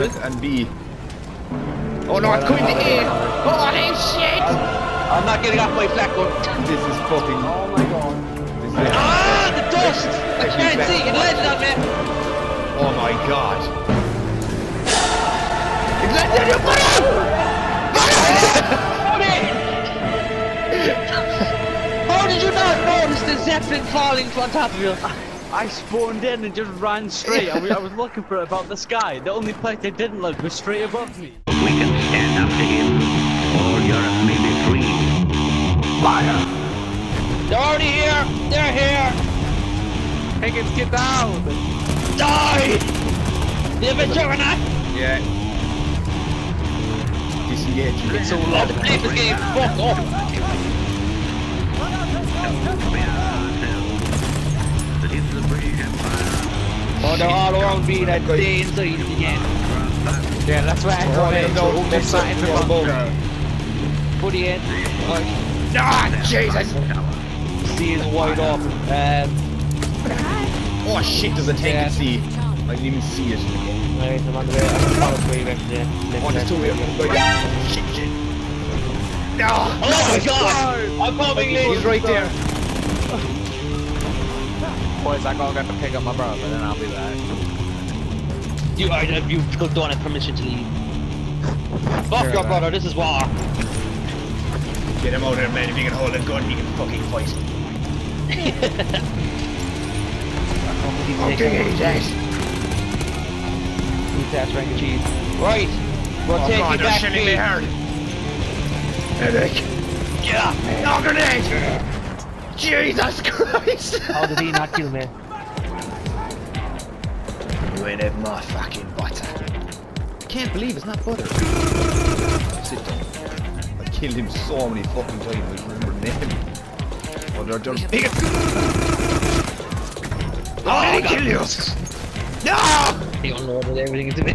and B. Oh no, it's coming to A. Holy shit! I'm not getting off my flak gun. This is fucking. Oh my god. This is Ah, the dust! I can't see. It landed on me. Oh my god. It landed on your butt! How did you not notice the Zeppelin falling on top of you? I spawned in and just ran straight. I was, I was looking for it about the sky. The only place I didn't look was straight above me. We can stand up to him, or Europe may be free. Fire! They're already here. They're here. Higgins, get down! Die! The Juggernaut! Yeah. Disengage. It's so loud. The place is getting fucked up. Oh, they're all around me. That day inside again. Yeah, that's where I yeah, it. no, There's it's something a- the bunker. Put it in. Ah, Jesus! C is wide open. Um, Oh shit, there's a tank Yeah. at sea. I didn't even see it. right, I'm on the way. I'm way back there. Oh, there's two of. Shit, shit. No! Oh my god! I'm coming He's right there. Boys, I gotta get to pick up my brother, and then I'll be back. You are you've done it permission to leave. Fuck Sure, your man. brother, this is war. Get him out of there, man. If you can hold a gun, he can fucking fight. Okay, Jesus. Eat that rank of cheese. Right, we're Oh taking god, they're back shelling me the... hard. Headache. Yeah! No grenade! Jesus Christ! How did he not kill me? You ain't have my fucking butter. Can't believe it's not butter. Sit down. I killed him so many fucking times, I don't remember the name. Oh, they're just big. Oh, did he kill you? No! He unloaded everything into me.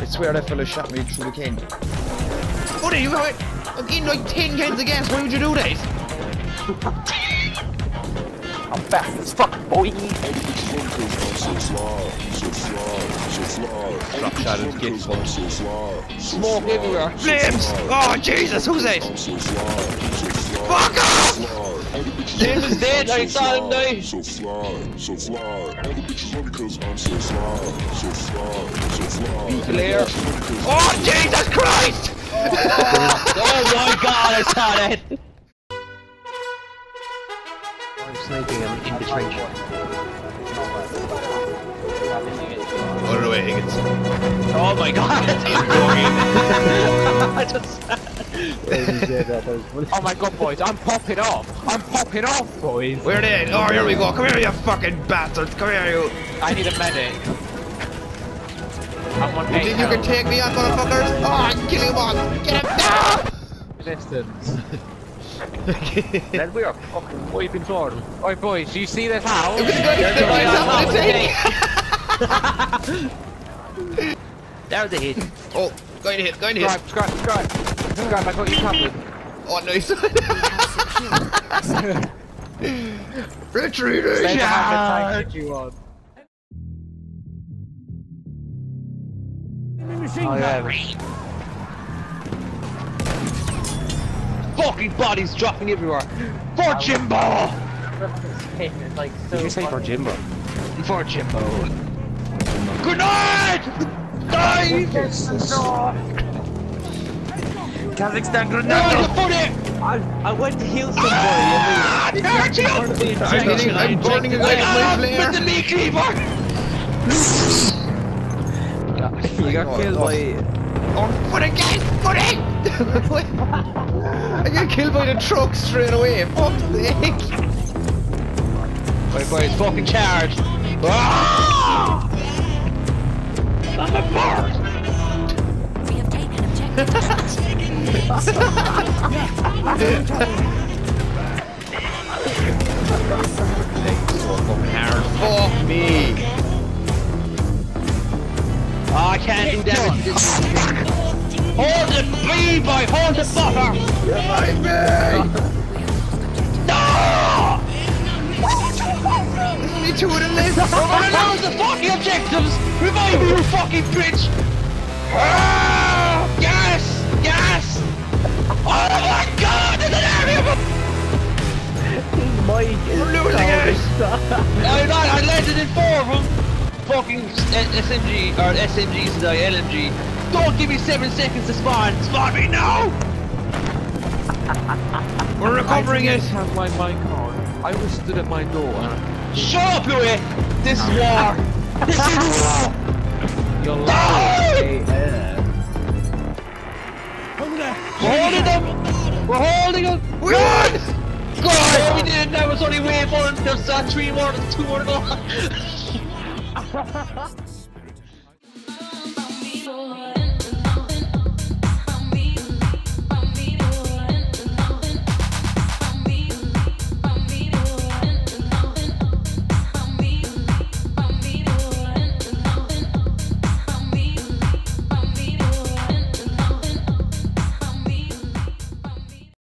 I swear that fella shot me through the cane. Buddy, you have I'm eating like 10 cans of gas, why would you do that? I'm fast as fuck, boy! Drop shot at the kid. Smoke everywhere. Flames! Oh, Jesus, who's that? Fuck off! James is dead, I saw him die. So fly, so fly. All the bitches only cause I'm so fly, so fly, so fly. Blair. Oh, Jesus Christ! Oh my god, I saw that! I'm sniping him in the trench. Put it away, Higgins. Oh my god! I just... Oh my god, boys, I'm popping off! I'm popping off, boys! Where are they? Oh, here we go. Come here, you fucking bastard. Come here, you. I need a medic. I'm on You think you can take me on, motherfuckers? Oh, I can kill you all. Get him now! distance. then we are fucking wiping for them. Oi, boys, you see this house? There's the hit. Oh, going to hit, going to hit. Subscribe, subscribe, subscribe. Subscribe, I got you covered. Oh, nice. Stay Retreating! behind the tank if you want. Oh yeah. Fucking bodies dropping everywhere. For Jimbo! It's like so Did you say for Jimbo? For Jimbo. Good night! Die! Kazakhstan grenade! you! I, I went to heal somebody Ah, and hurt you! I'm burning, I'm burning away got with him with the meat cleaver! You got killed by... Oh, put it, guys! Put! I got killed by the truck straight away. Fuck the heck. Wait, boy, it's fucking charged. Ah! I'm a bird! We have taken objective. So fucking hard. Fuck me. Oh, I can't do damage. Hold it, B boy, hold the butter! Revive me! No! There's only two of them left. We're gonna lose the fucking objectives! Revive me! You fucking bitch! Ah, gas! Gas! Oh my god! There's an area of Mike is We're losing so it. I'm not, I landed in four of them! Fucking SMG, or SMGs, today, LMG. Don't give me seven seconds to spawn! Spawn me now! We're recovering I it. didn't have my mic on. I was stood at my door and Shut up, Louis! This is war! This is war! you're No! lying. We're holding them! We're holding them! We won! God, we did it! That was only way more. There's uh, three more, two more to go. Ha ha ha!